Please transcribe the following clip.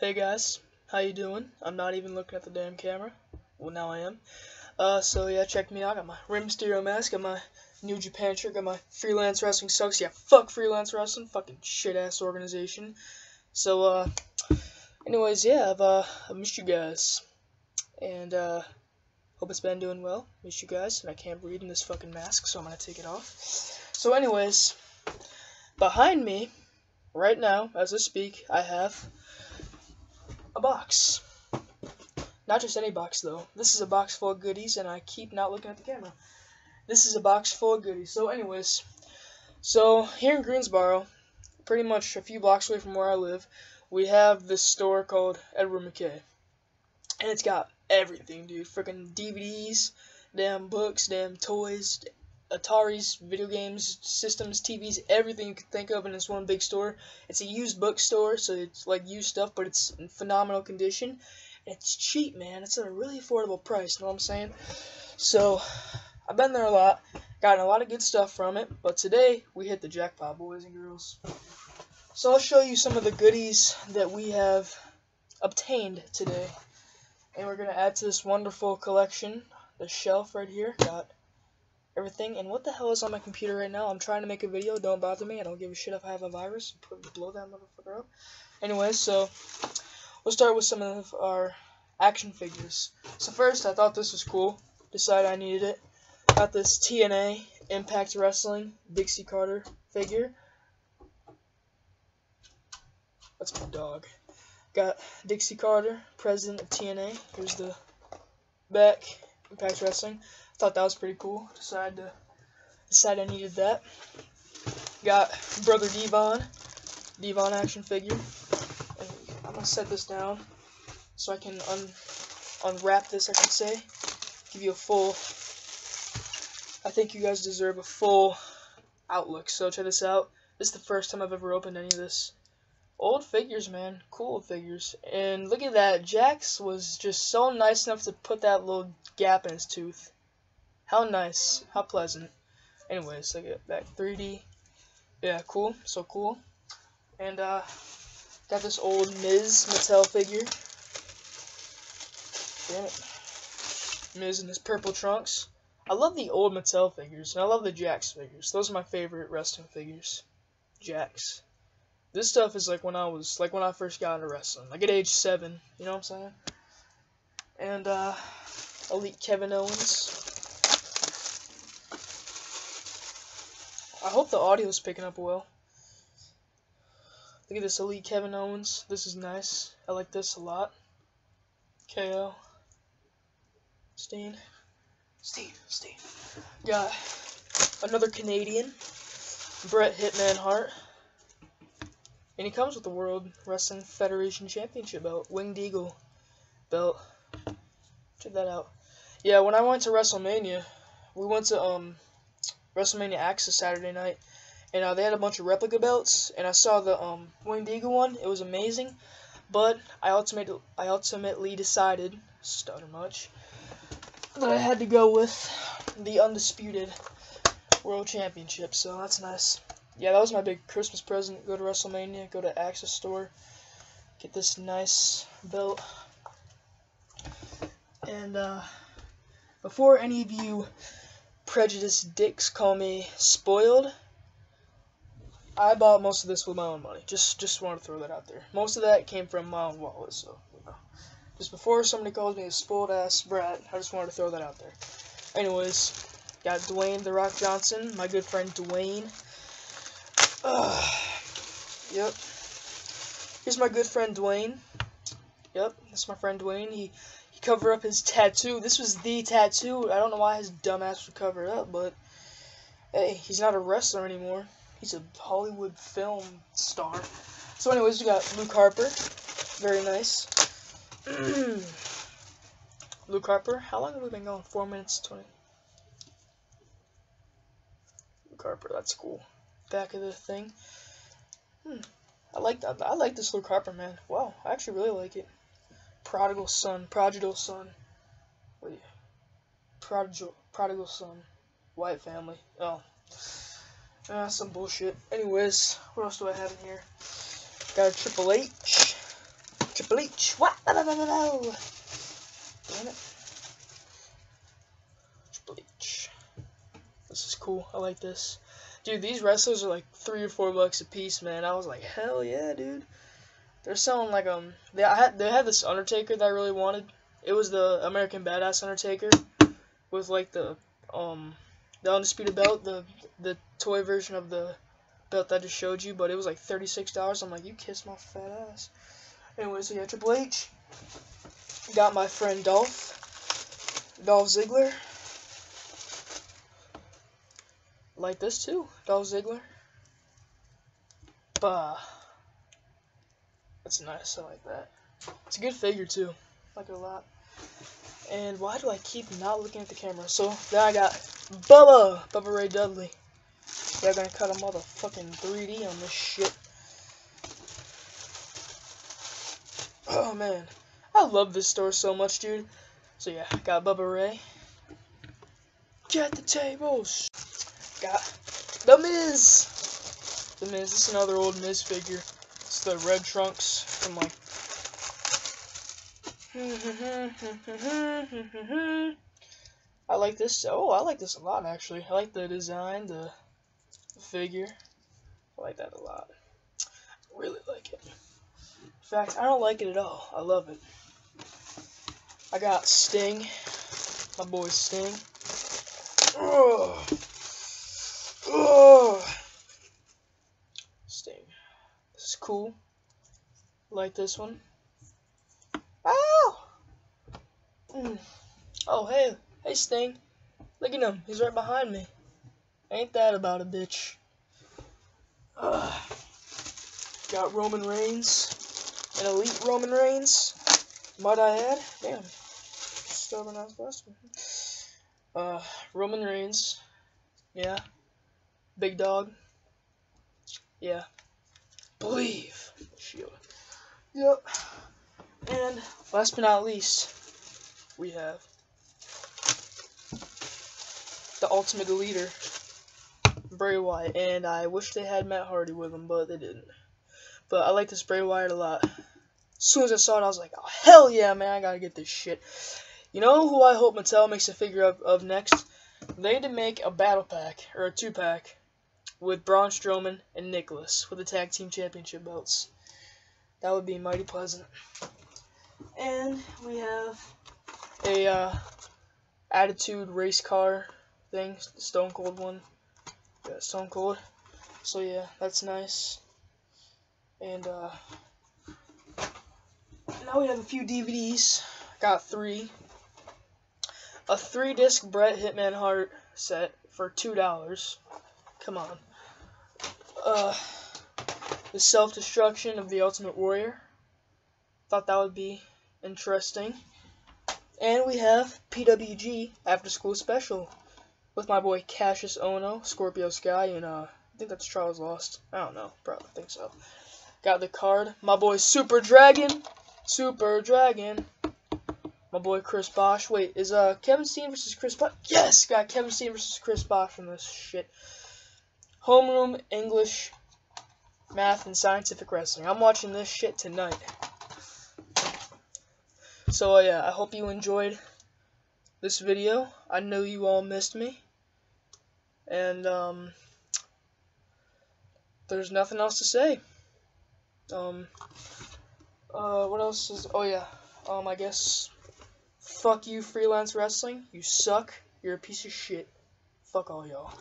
Hey guys, how you doing? I'm not even looking at the damn camera. Well, now I am. Uh, so yeah, check me out. Got my Rey Mysterio mask, got my New Japan shirt, got my Freelance Wrestling sucks. Yeah, fuck Freelance Wrestling, fucking shit ass organization. So uh, anyways, yeah, I've uh, I missed you guys, and uh, hope it's been doing well. Miss you guys, and I can't breathe in this fucking mask, so I'm gonna take it off. So anyways, behind me, right now, as I speak, I have a box. Not just any box, though. This is a box full of goodies, and I keep not looking at the camera. This is a box full of goodies. So, anyways, so here in Greensboro, pretty much a few blocks away from where I live, we have this store called Edward McKay. And it's got everything, dude. Freaking DVDs, damn books, damn toys, Atari's, video games, systems, TVs, everything you could think of in this one big store. It's a used bookstore, so it's like used stuff, but it's in phenomenal condition. It's cheap, man. It's at a really affordable price, you know what I'm saying? So, I've been there a lot, gotten a lot of good stuff from it, but today we hit the jackpot, boys and girls. So I'll show you some of the goodies that we have obtained today. And we're going to add to this wonderful collection, the shelf right here. Got everything. And what the hell is on my computer right now? I'm trying to make a video. Don't bother me. I don't give a shit if I have a virus. Put blow that motherfucker up. Anyways, so we'll start with some of our action figures. So first, I thought this was cool. Decided I needed it. Got this TNA Impact Wrestling Dixie Carter figure. That's my dog. Got Dixie Carter, president of TNA. Here's the back. Impact Wrestling. Thought that was pretty cool. Decided to decide I needed that. Got Brother Devon, Devon action figure. And I'm gonna set this down so I can un unwrap this. I can say, give you a full. I think you guys deserve a full outlook. So check this out. This is the first time I've ever opened any of this. Old figures, man. Cool figures. And look at that. Jakks was just so nice enough to put that little gap in his tooth. How nice. How pleasant. Anyways, I get back 3D. Yeah, cool. So cool. And, uh, got this old Miz Mattel figure. Damn it. Miz in his purple trunks. I love the old Mattel figures, and I love the Jakks figures. Those are my favorite wrestling figures. Jakks. This stuff is like when I was, like when I first got into wrestling. Like at age 7, you know what I'm saying? And, uh, Elite Kevin Owens. I hope the audio is picking up well. Look at this Elite Kevin Owens. This is nice. I like this a lot. KO. Steen. Steen. Steen. Got another Canadian. Bret Hitman Hart. And he comes with the World Wrestling Federation Championship belt. Winged Eagle belt. Check that out. Yeah, when I went to WrestleMania, we went to um WrestleMania Axxess Saturday night, and uh, they had a bunch of replica belts, and I saw the um Winged Eagle one. It was amazing, but I ultimately I ultimately decided, stutter much, that I had to go with the undisputed World Championship. So that's nice. Yeah, that was my big Christmas present. Go to WrestleMania, go to Axxess Store, get this nice belt. And uh, before any of you prejudiced dicks call me spoiled, I bought most of this with my own money. Just just want to throw that out there. Most of that came from my own wallet, so you know. Just before somebody calls me a spoiled ass brat, I just wanted to throw that out there. Anyways, got Dwayne the Rock Johnson, my good friend Dwayne. Uh, yep. Here's my good friend Dwayne. Yep, that's my friend Dwayne. He he covered up his tattoo. This was the tattoo. I don't know why his dumbass would cover it up, but hey, he's not a wrestler anymore. He's a Hollywood film star. So anyways, we got Luke Harper. Very nice. Luke Harper. How long have we been going? Four minutes, 20. Luke Harper, that's cool back of the thing. Hmm. I like that. I like this Luke Harper, man. Wow, I actually really like it. Prodigal son, prodigal son. Wait, prodigal, prodigal son, Wyatt family. Oh, ah, some bullshit. Anyways, what else do I have in here? Got a Triple H. Triple H. What? No, no, no, no. Damn it. Triple H. This is cool. I like this. Dude, these wrestlers are like three or four bucks a piece, man. I was like, hell yeah, dude. They're selling like um, they I had they had this Undertaker that I really wanted. It was the American Badass Undertaker with like the um, the undisputed belt, the the toy version of the belt that I just showed you, but it was like thirty six dollars. I'm like, you kiss my fat ass. Anyways, so yeah, Triple H. Got my friend Dolph, Dolph Ziggler. Like this too, Dolph Ziggler. Bah. That's nice, I like that. It's a good figure too. I like it a lot. And why do I keep not looking at the camera? So then I got Bubba, Bubba Ray Dudley. They're gonna cut a motherfucking 3D on this shit. Oh man, I love this store so much, dude. So yeah, got Bubba Ray. Get the tables. Got the Miz. The Miz. This is another old Miz figure. The red trunks from like. I like this. Oh, I like this a lot actually. I like the design, the, figure. I like that a lot. I really like it. In fact, I don't like it at all. I love it. I got Sting. My boy Sting. Oh. Oh. Sting. This is cool. Like this one. Ow! Mm. Oh, hey. Hey, Sting. Look at him. He's right behind me. Ain't that about a bitch? Ugh. Got Roman Reigns. An elite Roman Reigns. Might I add? Damn. Stubborn ass bastard. Uh, Roman Reigns. Yeah. Big dog. Yeah. Believe. Shield. Yep. And last but not least, we have the ultimate leader, Bray Wyatt. And I wish they had Matt Hardy with him, but they didn't. But I like this Bray Wyatt a lot. As soon as I saw it, I was like, oh, hell yeah, man, I gotta get this shit. You know who I hope Mattel makes a figure of, of next? They need to make a battle pack, or a two pack, with Braun Strowman and Nicholas with the tag team championship belts. That would be mighty pleasant. And we have a uh, Attitude race car thing, Stone Cold one. Yeah, Stone Cold. So yeah, that's nice. And uh, now we have a few DVDs. Got three. A three disc Bret Hitman Hart set for two dollars. Come on. Uh, the self destruction of the Ultimate Warrior. Thought that would be interesting. And we have PWG After School Special with my boy Kassius Ohno, Scorpio Sky, and uh, I think that's Charles Lost. I don't know, probably think so. Got the card. My boy Super Dragon, Super Dragon. My boy Chris Bosh. Wait, is uh Kevin Steen versus Chris Bosh? Yes, got Kevin Steen versus Chris Bosh from this shit. Homeroom English, Math, and Scientific Wrestling. I'm watching this shit tonight. So uh, yeah, I hope you enjoyed this video. I know you all missed me. And um there's nothing else to say. Um uh what else is oh yeah. Um I guess fuck you freelance wrestling. You suck. You're a piece of shit. Fuck all y'all.